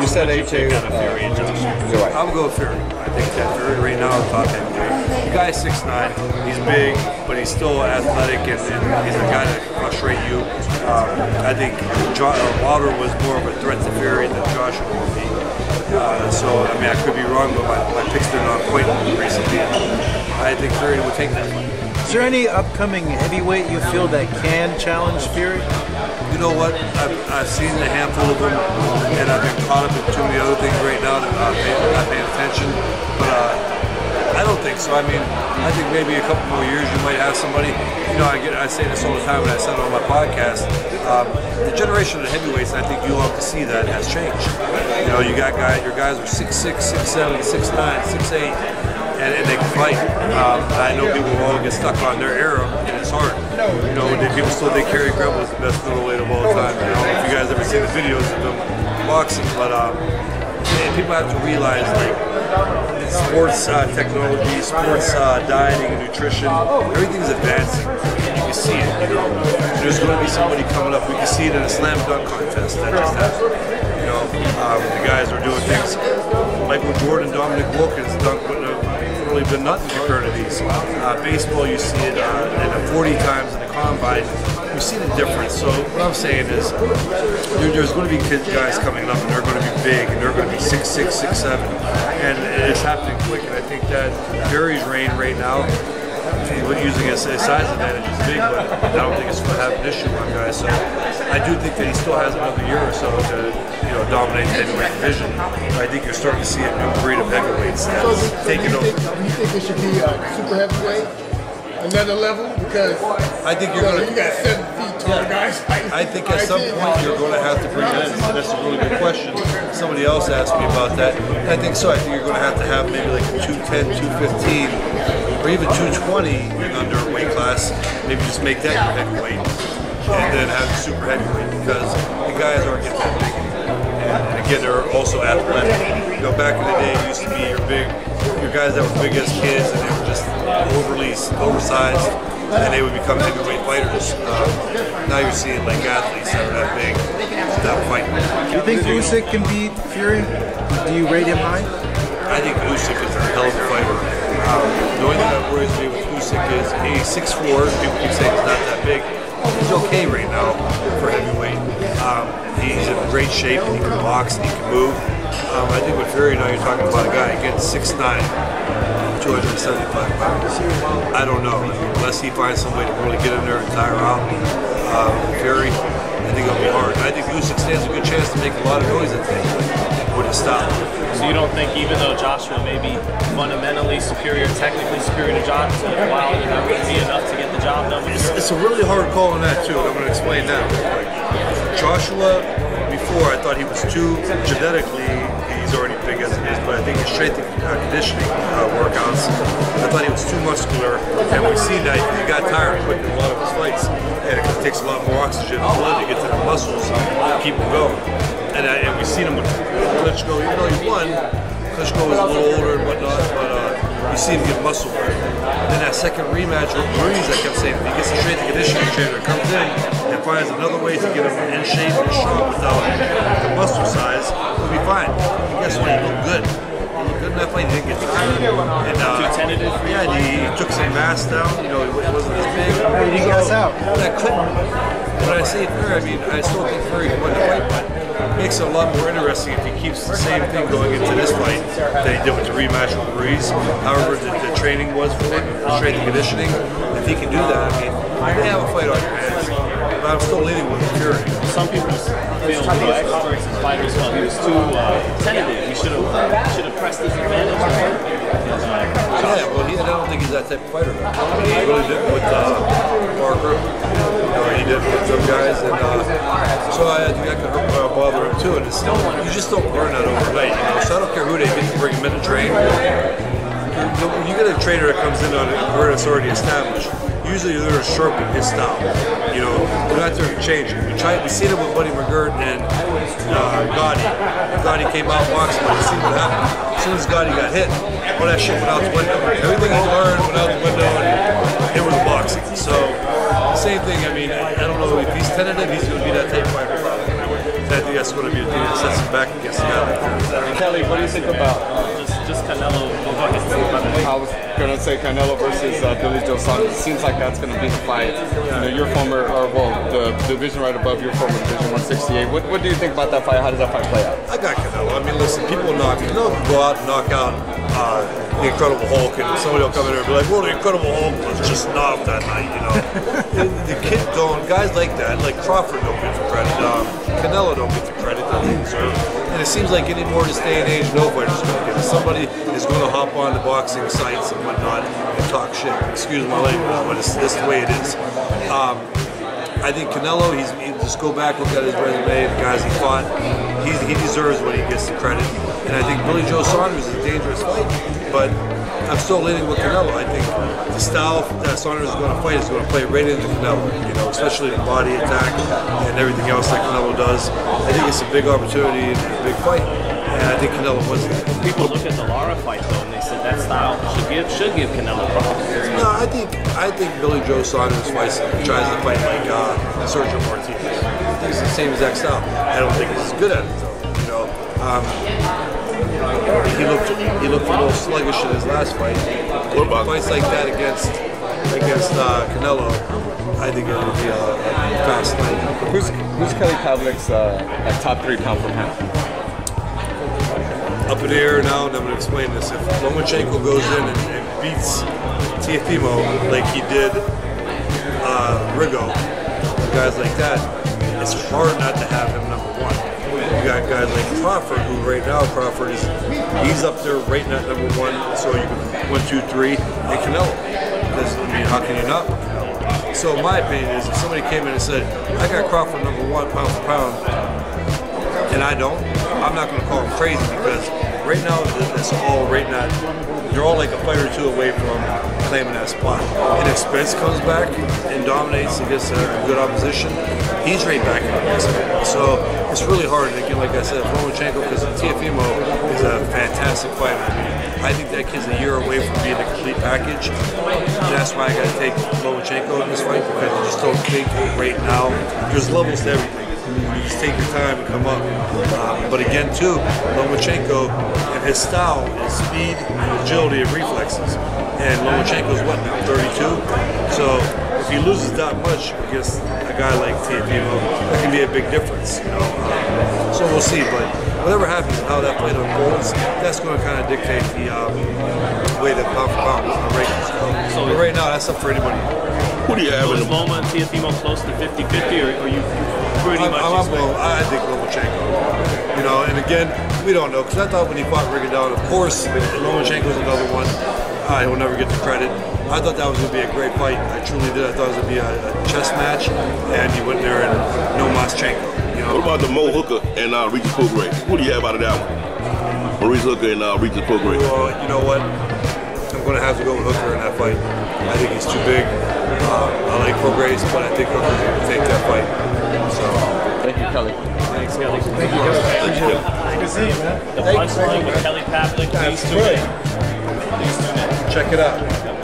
You said AJ. Kind of Fury and Josh. You're right. I'm going Fury. I think that Fury right now is top heavyweight. The guy's 6'9", he's big, but he's still athletic and, and he's a guy that can frustrate you. Um, I think jo- uh, Wilder was more of a threat to Fury than Joshua would be. Uh, so, I mean, I could be wrong, but my, my pick's been on point recently. I think Fury would take that fight. Is there any upcoming heavyweight you feel that can challenge Fury? You know what? I've, I've seen a handful of them, and I've been caught up in too many other things right now that I'm not paying, attention. But uh, I don't think so. I mean, I think maybe a couple more years you might have somebody. You know, I get I say this all the time and I said it on my podcast. Um, the generation of the heavyweights, I think you love to see that has changed. You know, you got guys, your guys are 6'6", 6'7", 6'9", 6'8", and, and they can fight. Um, I know people will all get stuck on their era, and it's hard. You know, they, people still think Kerry Greville the best middleweight of all time. Don't know if you guys ever seen the videos of him boxing, but um, and people have to realize like sports uh, technology, sports uh, dieting and nutrition, everything's advancing. You can see it. You know, there's going to be somebody coming up. We can see it in a slam dunk contest that just happened. You know, um, the guys are doing things. Michael Jordan, Dominique Wilkins dunk wouldn't have been nothing compared to these. Uh, baseball, you see it uh, in the 40 times in the combine. You see the difference. So what I'm saying is, there's going to be kids, guys coming up, and they're going to be big, and they're going to be six six, six seven, and it's happening quick. And I think that Fury's reign right now, he's using his, his size advantage is big, but I don't think it's going to have an issue on guys. So I do think that he still has another year or so to you know dominate the heavyweight division. I think you're starting to see a new breed of heavyweights So that's do taking you over. think, do you think it should be a super heavyweight, another level? Because I think you, you're know, going you to. got seven feet tall guys. fighting I think at some point you're going to have to bring in. That's a really good question. Somebody else asked me about that. I think so. I think you're going to have to have maybe like 210, 215, or even 220 in under weight class. Maybe just make that your heavyweight, and then have super heavyweight because the guys aren't getting that big. And, again, they're also athletic. You know, back in the day, it used to be your big, your guys that were big as kids, and they were just overly oversized, and they would become heavyweight fighters. Um, now you're seeing like athletes that are that big that fight. Do you think Usyk can beat Fury? Do you rate him high? I think Usyk is a hell of a fighter. Um, the only thing that worries me with Usyk is he's 6'4", people keep saying he's not that big. He's okay right now for heavyweight. Um, he's in great shape, and he can box, and he can move. Um, I think with Fury now you're talking about a guy again 6'9", 275 pounds. I don't know, unless he finds some way to really get in there and tire out um, Fury, I think it'll be hard. I think Usyk stands a good chance to make a lot of noise at the a stop. So you don't think even though Joshua may be fundamentally superior, technically superior to Joshua, Wilder, that would be enough to get the job done? It's, it's a really hard call on that too. I'm going to explain that. Joshua, before I thought he was too genetically, he's already big as it is, but I think his strength and uh, conditioning uh, workouts, I thought he was too muscular, and we've seen that he got tired quick in a lot of his fights, and it takes a lot more oxygen and blood to get to the muscles to keep him going. And, I, and we've seen him with Klitschko, even though he won, Klitschko was a little older and whatnot, but uh, you see him get muscle work. And then that second rematch with Ruiz, I kept saying, if he gets a strength and conditioning trainer, comes in and finds another way to get him in shape and strong without the muscle size, he'll be fine. And guess what? He looked good. He looked good in that fight. He didn't get tired. And, uh, Too tentative? Yeah, and he, he took some mass down. You know, it wasn't as big. He didn't gas out. That couldn't. When I say Fury, I mean I still think Fury can win the fight, but it makes it a lot more interesting if he keeps the same thing going into this fight that he did with the rematch with Ruiz. However, the, the training was for it, the training conditioning. If he can do that, I mean, may have a fight on your hands. But I'm still leaning with Fury. Some people feel, you know, fighters felt he was too uh, tentative. He should have should have pressed his advantage. Yeah, well, he, I don't think he's that type of fighter. He really did with uh, Parker. You know, he did with some guys, and uh, so I think that could hurt, uh, bother him too. And it's still, you just don't learn that overnight. You know, so I don't care who they get to bring him in to train. You, you get a trainer that comes in on a where it's already established. Usually they're sharpen his style. You know, we're not there to change it. We tried. We seen it with Buddy McGirt and uh, Gatti. Gatti came out boxing, but you see what happened. As soon as Gatti got hit, all that shit went out the window. Everything he learned went out the window, and it was boxing. So, same thing. I mean, I, I don't know if he's tentative. He's going to be that type of fighter. Probably. I think that's going to be the thing that sets him back against the guy like that. Kelly, what do you think about? Just, just Canelo. Go. I was gonna say Canelo versus uh, Billy Joe Saunders. It seems like that's gonna be the fight. You know, your former, or well, the division right above your former division, 168. What, what do you think about that fight? How does that fight play out? I got Canelo. I mean, listen, people knock. Canelo can go out and knock out uh, the Incredible Hulk, and somebody will come in there and be like, "Well, the Incredible Hulk was just off that night," you know. the, the kid don't. Guys like that, like Crawford, don't get the credit. Um, Canelo don't get the credit that they deserve. And it seems like anymore this day and age, nobody's going to get it. Somebody is going to hop on the boxing sites and whatnot and talk shit. Excuse my language, but it's this the way it is. Um, I think Canelo, he's he, just go back, look at his resume, the guys he fought. He, he deserves what he gets the credit. And I think Billy Joe Saunders is a dangerous fight, but I'm still leaning with Canelo. I think the style that Saunders is going to fight is going to play right into Canelo. You know, especially the body attack and everything else that Canelo does. I think it's a big opportunity and a big fight, and I think Canelo wins it. People look at the Lara fight though, and they said that style should give should give Canelo problems. No, I think I think Billy Joe Saunders fights tries to fight like uh, Sergio Martinez. It's the same exact style. I don't think he's good at it though. You know, um, sluggish in his last fight. Fights like that against against uh, Canelo? I think it would be a, a fast night. Who's who's Kelly Pavlik's uh, like top three pound for pound? up in the air now, and I'm going to explain this. If Lomachenko goes in and, and beats Teofimo like he did uh, Rigo, guys like that, it's hard not to have him number one. You got guys like Crawford, who right now Crawford is he's up there right at number one. So you can one, two, three, and Canelo. Because I mean, how can you not? So my opinion is, if somebody came in and said, "I got Crawford number one pound for pound," and I don't, I'm not going to call him crazy because right now it's all right now. You're all like a fight or two away from claiming that spot. And if Spence comes back and dominates and gets a good opposition, he's right back in the mix. So it's really hard. And again, like I said, Lomachenko, because Teofimo is a fantastic fighter. I think that kid's a year away from being a complete package. And that's why I got to take Lomachenko in this fight because just don't think right now there's levels to everything. Take your time and come up. Um, but again, too, Lomachenko and his style is speed, agility, and reflexes. And Lomachenko's what now, 32? So if he loses that much against a guy like Teofimo, that can be a big difference. You know, um, so we'll see. But whatever happens, how that fight unfolds, that's going to kind of dictate the um, way that pound for pound the rankings go. So but right now, that's up for anybody. Who do you have So in is the Loma and Teofimo close to 50-50, or, are you pretty I'm, much I'm, I'm expect- going, I think Lomachenko. You know, and again, we don't know because I thought when he fought Rigondeaux, of course, Lomachenko's another one. Uh, he'll never get the credit. I thought that was going to be a great fight. I truly did. I thought it was going to be a, a chess match, and he went there and no Moschenko. You know, What about the Mo Hooker and uh, Regis Prograis? Who do you have out of that one? Maurice Hooker and uh, Regis Prograis. Well, you know what? I'm going to have to go with Hooker in that fight. I think he's too big. Uh, I like Prograis, but I think Hooker's going to take that fight. So, Thank you, Kelly. Thanks, Kelly. Thank you, Kelly. Good to see you, man. The punchline with Kelly Pavlik. Please tune in. Please tune in. check it out.